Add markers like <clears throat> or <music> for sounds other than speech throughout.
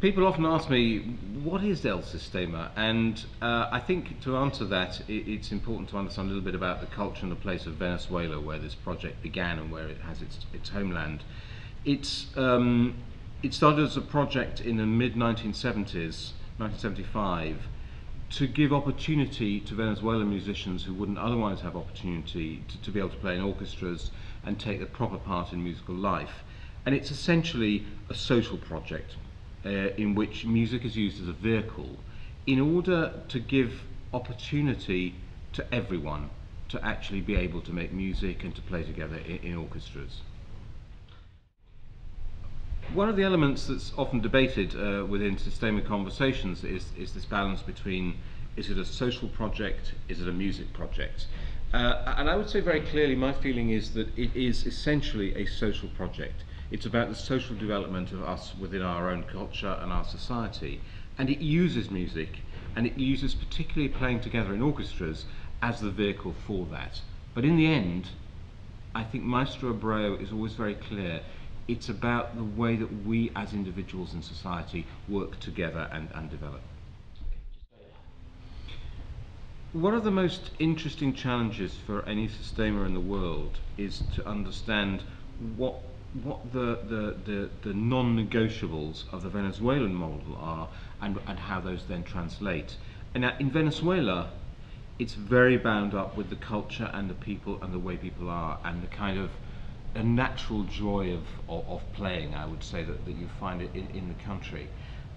people often ask me, what is El Sistema? And uh, I think to answer that, it, it's important to understand a little bit about the culture and the place of Venezuela, where this project began and where it has its, its homeland. It's, um, it started as a project in the mid 1970s, 1975, to give opportunity to Venezuelan musicians who wouldn't otherwise have opportunity to, to be able to play in orchestras and take a proper part in musical life. And it's essentially a social project uh, in which music is used as a vehicle in order to give opportunity to everyone to actually be able to make music and to play together in, in orchestras. One of the elements that's often debated uh, within Sistema conversations is, is this balance between is it a social project, is it a music project? Uh, and I would say very clearly my feeling is that it is essentially a social project. It's about the social development of us within our own culture and our society. And it uses music, and it uses particularly playing together in orchestras as the vehicle for that. But in the end, I think Maestro Abreu is always very clear. It's about the way that we as individuals in society work together and, and develop. One of the most interesting challenges for any Sistema in the world is to understand what what the, the, the, the non-negotiables of the Venezuelan model are and, and how those then translate. And in Venezuela, it's very bound up with the culture and the people and the way people are and the kind of a natural joy of, of, of playing, I would say, that, that you find it in, in the country.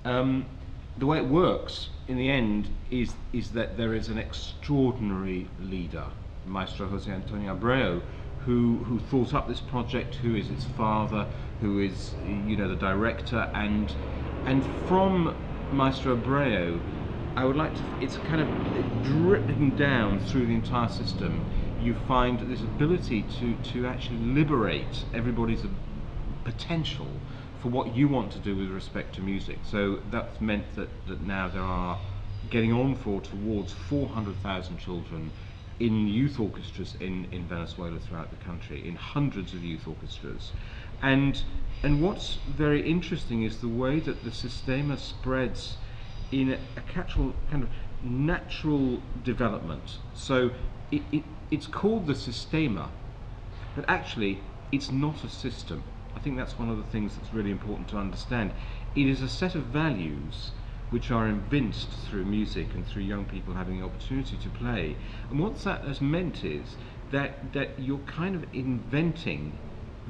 Um, the way it works in the end is, is that there is an extraordinary leader, Maestro Jose Antonio Abreu, who, who thought up this project, who is its father, who is you know the director, and and from Maestro Abreu, I would like to. It's kind of dripping down through the entire system. You find this ability to to actually liberate everybody's potential for what you want to do with respect to music. So that's meant that, that now there are getting on for towards 400,000 children in youth orchestras in, in Venezuela throughout the country, in hundreds of youth orchestras. And, and what's very interesting is the way that the Sistema spreads in a, a kind of natural development. So it, it, it's called the Sistema, but actually it's not a system. I think that's one of the things that's really important to understand. It is a set of values which are evinced through music and through young people having the opportunity to play. And what that has meant is that, that you're kind of inventing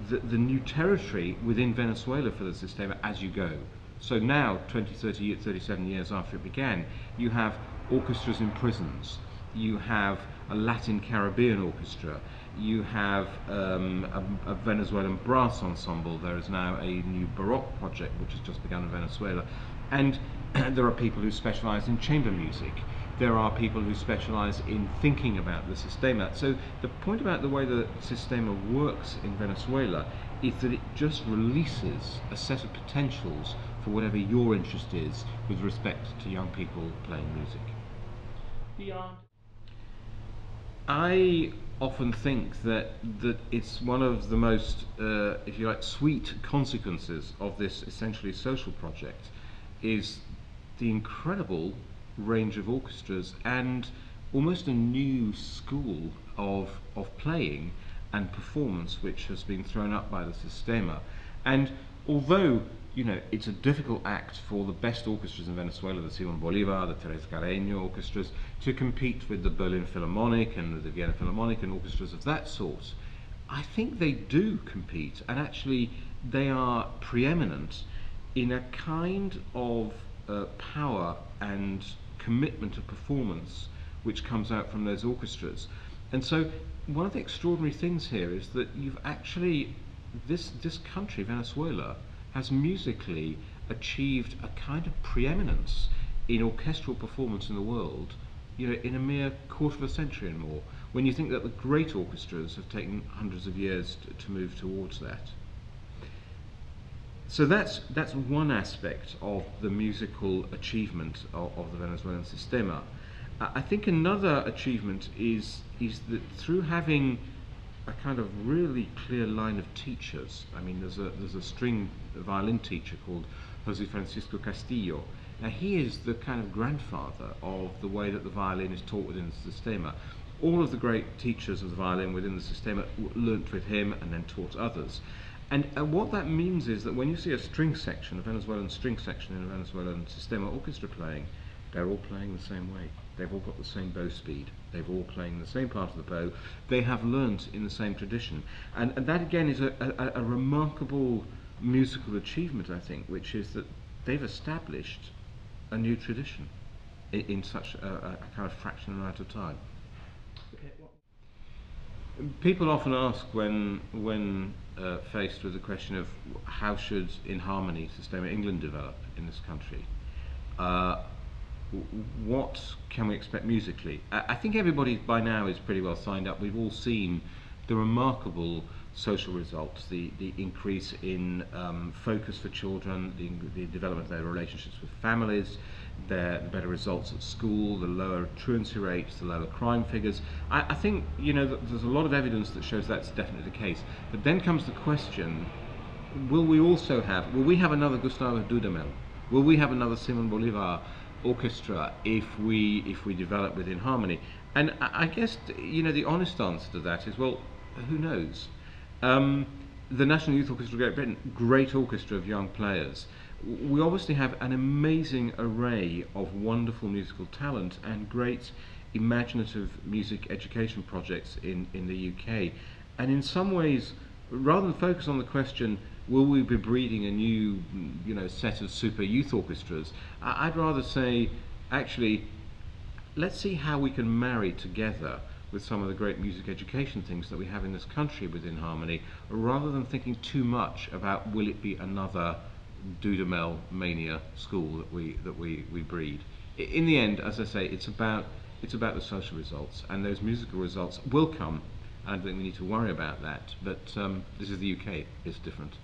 the, the new territory within Venezuela for the Sistema as you go. So now, 20, 30, 37 years after it began, you have orchestras in prisons, you have a Latin Caribbean orchestra, you have um, a, a, Venezuelan brass ensemble, there is now a new Baroque project which has just begun in Venezuela, and <clears throat> there are people who specialize in chamber music. There are people who specialize in thinking about the sistema. So the point about the way the sistema works in Venezuela is that it just releases a set of potentials for whatever your interest is with respect to young people playing music. Beyond. I often think that that it's one of the most, uh, if you like, sweet consequences of this essentially social project is the incredible range of orchestras and almost a new school of, of playing and performance which has been thrown up by the Sistema. And although you know, it's a difficult act for the best orchestras in Venezuela, the Simon Bolivar, the Teresa Carreño orchestras, to compete with the Berlin Philharmonic and the Vienna Philharmonic and orchestras of that sort. I think they do compete, and actually they are preeminent in a kind of uh, power and commitment of performance which comes out from those orchestras. And so one of the extraordinary things here is that you've actually, this, this country, Venezuela, has musically achieved a kind of preeminence in orchestral performance in the world you know, in a mere quarter of a century and more, when you think that the great orchestras have taken hundreds of years to, to move towards that. So that's, that's one aspect of the musical achievement of, of the Venezuelan sistema. I think another achievement is, is that through having a kind of really clear line of teachers, I mean, there's a, there's a string violin teacher called Jose Francisco Castillo. Now he is the kind of grandfather of the way that the violin is taught within the Sistema. All of the great teachers of the violin within the Sistema learnt with him and then taught others. And uh, what that means is that when you see a string section, a Venezuelan string section in a Venezuelan Sistema orchestra playing, they're all playing the same way. They've all got the same bow speed. They've all playing the same part of the bow. They have learnt in the same tradition. And, and that again is a, a, a remarkable musical achievement, I think, which is that they've established a new tradition in, in such a, a, kind of fractional amount of time. People often ask when, when uh, faced with the question of how should In Harmony Sistema England develop in this country, uh, what can we expect musically? I, I think everybody by now is pretty well signed up. We've all seen the remarkable social results, the, the increase in um, focus for children, the, the development of their relationships with families, their the better results at school, the lower truancy rates, the lower crime figures. I, I think you know there's a lot of evidence that shows that's definitely the case. But then comes the question: Will we also have? Will we have another Gustavo Dudamel? Will we have another Simon Bolivar orchestra if we if we develop with In Harmony? And I, I guess you know the honest answer to that is well, who knows? Um, the National Youth Orchestra of Great Britain, great orchestra of young players. We obviously have an amazing array of wonderful musical talent and great imaginative music education projects in, in the UK. And in some ways, rather than focus on the question, will we be breeding a new you know, set of super youth orchestras, I'd rather say, actually, let's see how we can marry together with some of the great music education things that we have in this country with In Harmony, rather than thinking too much about will it be another Dudamel mania school that we that we, we breed. In the end, as I say, it's about it's about the social results, and those musical results will come. I don't think we need to worry about that. But um, this is the UK; it's different.